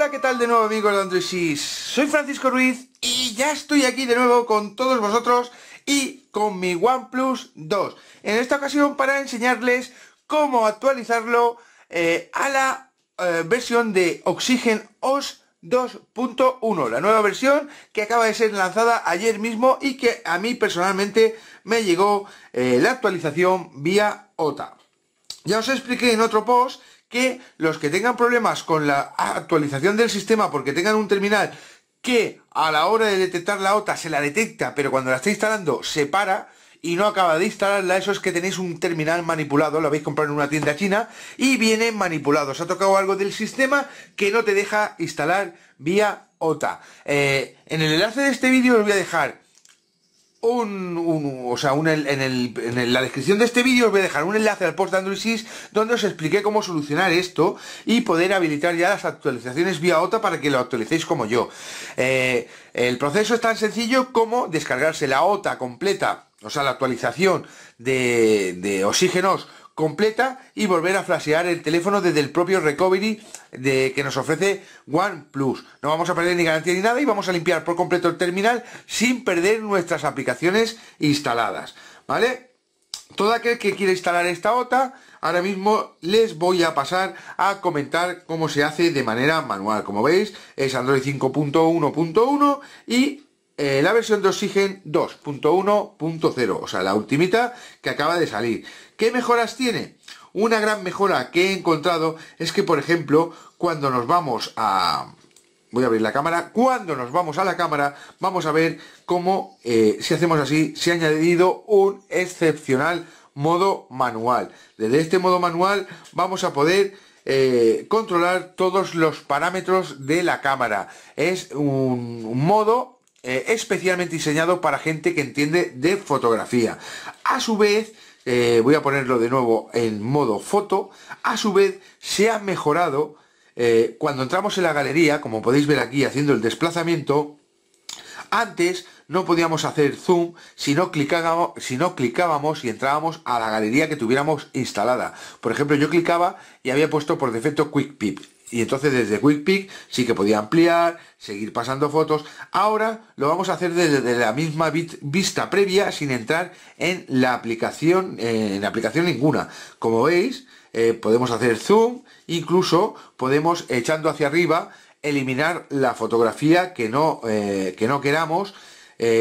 Hola, ¿qué tal de nuevo amigos de Android Soy Francisco Ruiz y ya estoy aquí de nuevo con todos vosotros y con mi OnePlus 2. En esta ocasión para enseñarles cómo actualizarlo eh, a la eh, versión de Oxygen OS 2.1, la nueva versión que acaba de ser lanzada ayer mismo y que a mí personalmente me llegó eh, la actualización vía OTA. Ya os expliqué en otro post que los que tengan problemas con la actualización del sistema porque tengan un terminal que a la hora de detectar la OTA se la detecta, pero cuando la está instalando se para y no acaba de instalarla, eso es que tenéis un terminal manipulado, lo habéis comprado en una tienda china y viene manipulado. Se ha tocado algo del sistema que no te deja instalar vía OTA. Eh, en el enlace de este vídeo os voy a dejar un, o sea, en, la descripción de este vídeo os voy a dejar un enlace al post de Android 6 donde os expliqué cómo solucionar esto y poder habilitar ya las actualizaciones vía OTA para que lo actualicéis como yo. Eh, el proceso es tan sencillo como descargarse la OTA completa, o sea, la actualización de, de oxígenos completa y volver a flashear el teléfono desde el propio recovery de, que nos ofrece OnePlus. No vamos a perder ni garantía ni nada y vamos a limpiar por completo el terminal sin perder nuestras aplicaciones instaladas. ¿Vale? Todo aquel que quiera instalar esta OTA, ahora mismo les voy a pasar a comentar cómo se hace de manera manual. Como veis, es Android 5.1.1 y eh, la versión de Oxygen 2.1.0, o sea, la ultimita que acaba de salir. ¿Qué mejoras tiene? Una gran mejora que he encontrado es que, por ejemplo, cuando nos vamos a... Voy a abrir la cámara. Cuando nos vamos a la cámara, vamos a ver cómo, eh, si hacemos así, se ha añadido un excepcional modo manual. Desde este modo manual vamos a poder eh, controlar todos los parámetros de la cámara. Es un modo eh, especialmente diseñado para gente que entiende de fotografía. A su vez, eh, voy a ponerlo de nuevo en modo foto, a su vez se ha mejorado eh, cuando entramos en la galería, como podéis ver aquí haciendo el desplazamiento, antes no podíamos hacer zoom si no, clicábamos, si no clicábamos y entrábamos a la galería que tuviéramos instalada. Por ejemplo, yo clicaba y había puesto por defecto Quick Peep y entonces desde Quick sí que podía ampliar, seguir pasando fotos. Ahora lo vamos a hacer desde la misma vista previa sin entrar en la aplicación, eh, en aplicación ninguna. Como veis, eh, podemos hacer zoom, incluso podemos echando hacia arriba eliminar la fotografía que no, eh, que no queramos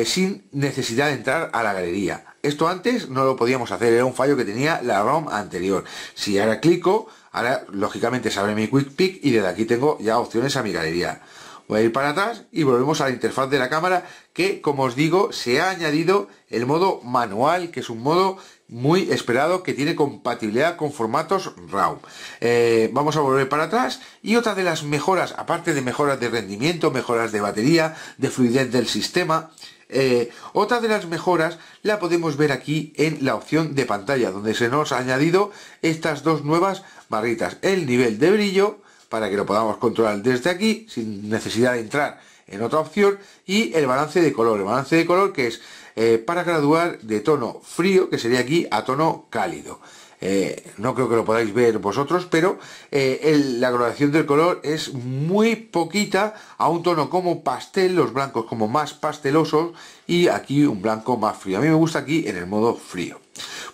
sin necesidad de entrar a la galería. Esto antes no lo podíamos hacer, era un fallo que tenía la ROM anterior. Si ahora clico, Ahora, lógicamente, se abre mi Quick Pick y desde aquí tengo ya opciones a mi galería. Voy a ir para atrás y volvemos a la interfaz de la cámara que, como os digo, se ha añadido el modo manual, que es un modo muy esperado que tiene compatibilidad con formatos RAW. Eh, vamos a volver para atrás y otra de las mejoras, aparte de mejoras de rendimiento, mejoras de batería, de fluidez del sistema, eh, otra de las mejoras la podemos ver aquí en la opción de pantalla, donde se nos ha añadido estas dos nuevas barritas. El nivel de brillo, para que lo podamos controlar desde aquí, sin necesidad de entrar en otra opción, y el balance de color. El balance de color que es eh, para graduar de tono frío, que sería aquí, a tono cálido. Eh, no creo que lo podáis ver vosotros, pero eh, la graduación del color es muy poquita a un tono como pastel, los blancos como más pastelosos y aquí un blanco más frío. A mí me gusta aquí en el modo frío.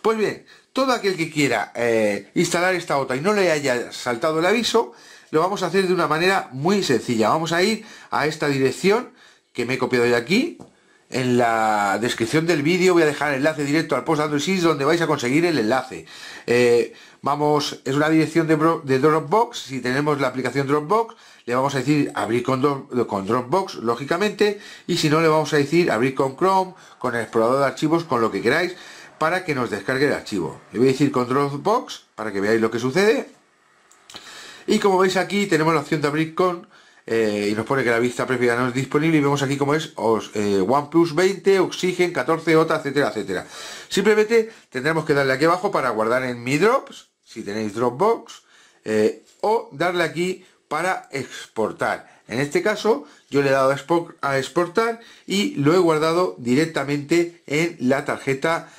Pues bien, todo aquel que quiera instalar esta OTA y no le haya saltado el aviso, lo vamos a hacer de una manera muy sencilla. Vamos a ir a esta dirección que me he copiado de aquí, en la descripción del vídeo voy a dejar el enlace directo al post de Android donde vais a conseguir el enlace. Eh, vamos, es una dirección de, Dropbox, si tenemos la aplicación Dropbox, le vamos a decir abrir con, con Dropbox, lógicamente, y si no le vamos a decir abrir con Chrome, con el explorador de archivos, con lo que queráis, para que nos descargue el archivo. Le voy a decir con Dropbox, para que veáis lo que sucede. Y como veis aquí tenemos la opción de abrir con eh, y nos pone que la vista previa no es disponible y vemos aquí como es eh, OnePlus 20, Oxygen 14, OTA, etcétera, etcétera. Simplemente tendremos que darle aquí abajo para guardar en mi Drops, si tenéis Dropbox, eh, o darle aquí para exportar. En este caso yo le he dado a exportar y lo he guardado directamente en la tarjeta,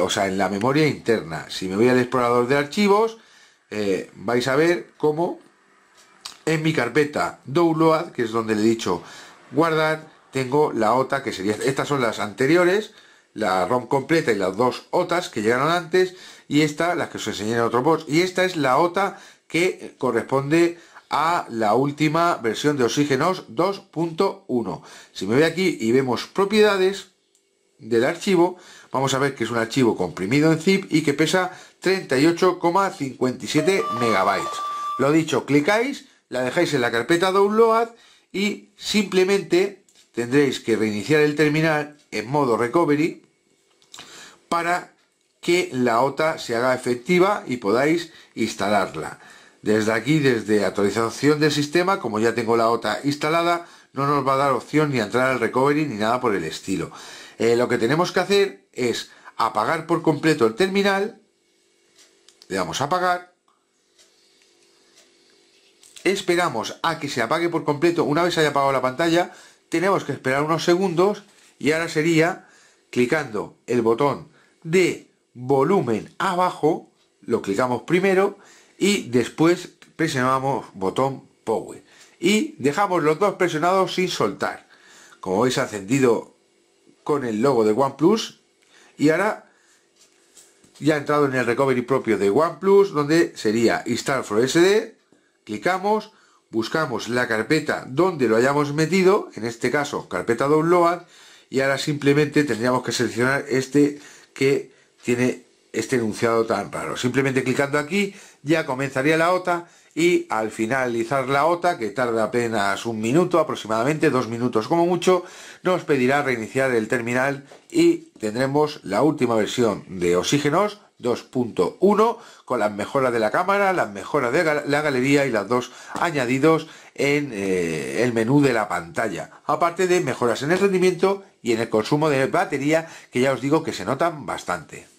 o sea, en la memoria interna. Si me voy al explorador de archivos, vais a ver cómo En mi carpeta download, que es donde le he dicho guardar, tengo la OTA que sería, estas son las anteriores, la ROM completa y las dos OTAs que llegaron antes, y esta, las que os enseñé en otro post, y esta es la OTA que corresponde a la última versión de Oxígenos 2.1. Si me voy aquí y vemos propiedades del archivo, vamos a ver que es un archivo comprimido en zip y que pesa 38,57 megabytes. Lo dicho, clicáis, la dejáis en la carpeta download y simplemente tendréis que reiniciar el terminal en modo recovery para que la OTA se haga efectiva y podáis instalarla. Desde aquí, desde actualización del sistema, como ya tengo la OTA instalada, no nos va a dar opción ni a entrar al recovery ni nada por el estilo. Eh, lo que tenemos que hacer es apagar por completo el terminal, le damos a apagar, esperamos a que se apague por completo, una vez haya apagado la pantalla, tenemos que esperar unos segundos y ahora sería clicando el botón de volumen abajo, lo clicamos primero y después presionamos botón power. Y dejamos los dos presionados sin soltar. Como veis ha encendido con el logo de OnePlus y ahora ya ha entrado en el recovery propio de OnePlus donde sería install for SD, clicamos, buscamos la carpeta donde lo hayamos metido, en este caso carpeta download y ahora simplemente tendríamos que seleccionar este que tiene este enunciado tan raro. Simplemente clicando aquí ya comenzaría la OTA y al finalizar la OTA, que tarda apenas un minuto, aproximadamente dos minutos como mucho, nos pedirá reiniciar el terminal y tendremos la última versión de Oxígenos 2.1 con las mejoras de la cámara, las mejoras de la galería y las dos añadidos en eh, el menú de la pantalla. Aparte de mejoras en el rendimiento y en el consumo de batería que ya os digo que se notan bastante.